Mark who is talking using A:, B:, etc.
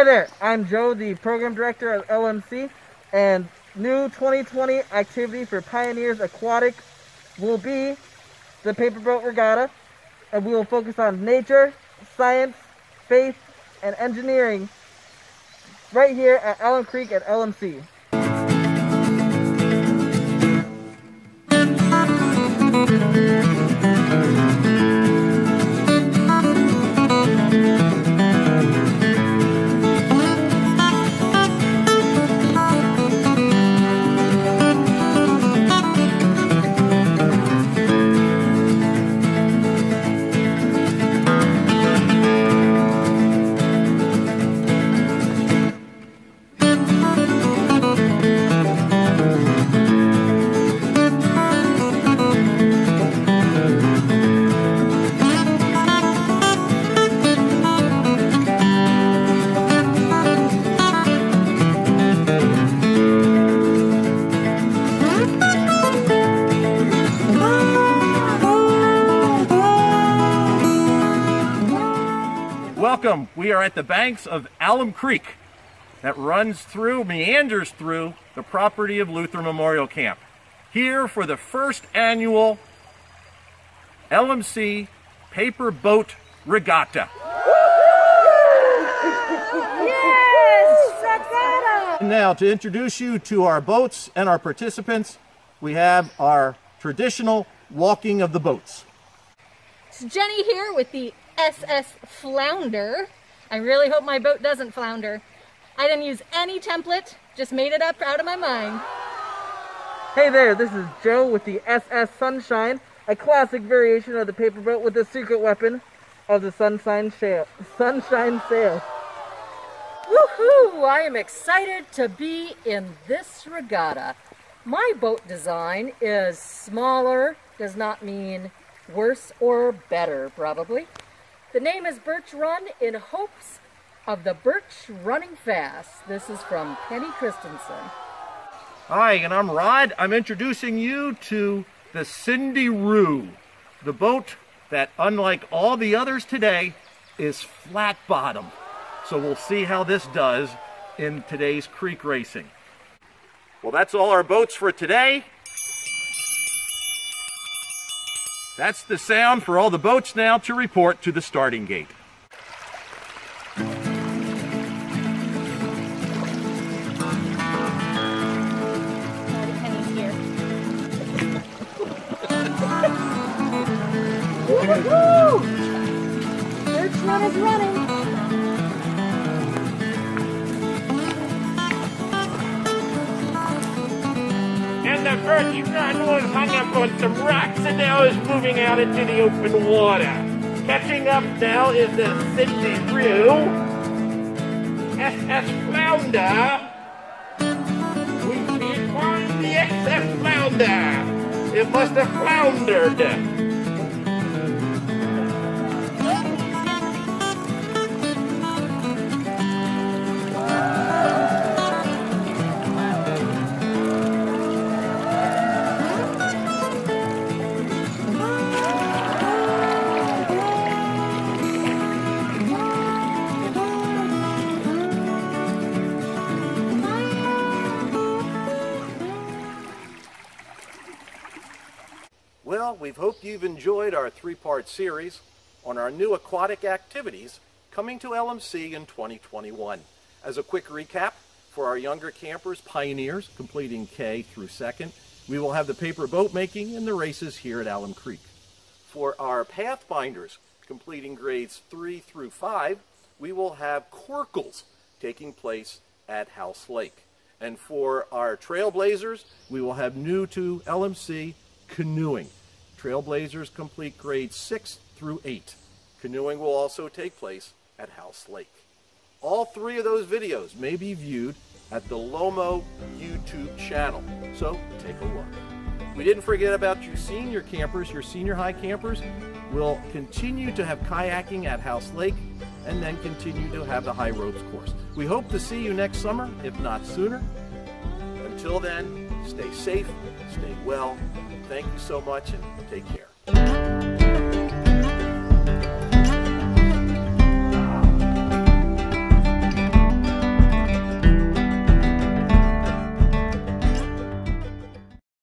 A: Hi there, I'm Joe, the program director of LMC, and new 2020 activity for Pioneers Aquatic will be the Paperboat Regatta, and we will focus on nature, science, faith, and engineering right here at Alum Creek at LMC.
B: Welcome. We are at the banks of Alum Creek that runs through, meanders through the property of Luther Memorial Camp. Here for the first annual LMC Paper Boat Regatta.
C: Yes,
B: Now, to introduce you to our boats and our participants, we have our traditional walking of the boats.
C: It's Jenny here with the SS Flounder. I really hope my boat doesn't flounder. I didn't use any template, just made it up out of my mind.
A: Hey there, this is Joe with the SS Sunshine, a classic variation of the paper boat with the secret weapon of the sunshine sail. Sunshine sail.
D: Woohoo! I am excited to be in this regatta. My boat design is smaller, does not mean worse or better, probably. The name is Birch Run in hopes of the birch running fast. This is from Penny Christensen.
B: Hi, and I'm Rod. I'm introducing you to the Cindy Roo, the boat that, unlike all the others today, is flat bottom. So we'll see how this does in today's creek racing. Well, that's all our boats for today. That's the sound for all the boats now to report to the starting gate.
D: Woohoo! Birch Run is running.
E: And the birch run was hung up on some rocks and now is moving out into the open water. Catching up now is the Cindy Roo. SS Flounder. We find the SS Flounder. It must have floundered.
B: Well, we've hoped you've enjoyed our three-part series on our new aquatic activities coming to LMC in 2021. As a quick recap, for our younger campers, pioneers, completing K through second, we will have the paper boat making and the races here at Alum Creek. For our pathfinders, completing grades three through five, we will have coracles taking place at House Lake. And for our trailblazers, we will have new to LMC canoeing. Trailblazers complete grades 6 through 8. Canoeing will also take place at House Lake. All three of those videos may be viewed at the Lomo YouTube channel, so take a look. We didn't forget about your senior campers, your senior high campers. We'll continue to have kayaking at House Lake and then continue to have the high ropes course. We hope to see you next summer, if not sooner. Until then, stay safe, stay well. Thank you so much and take care.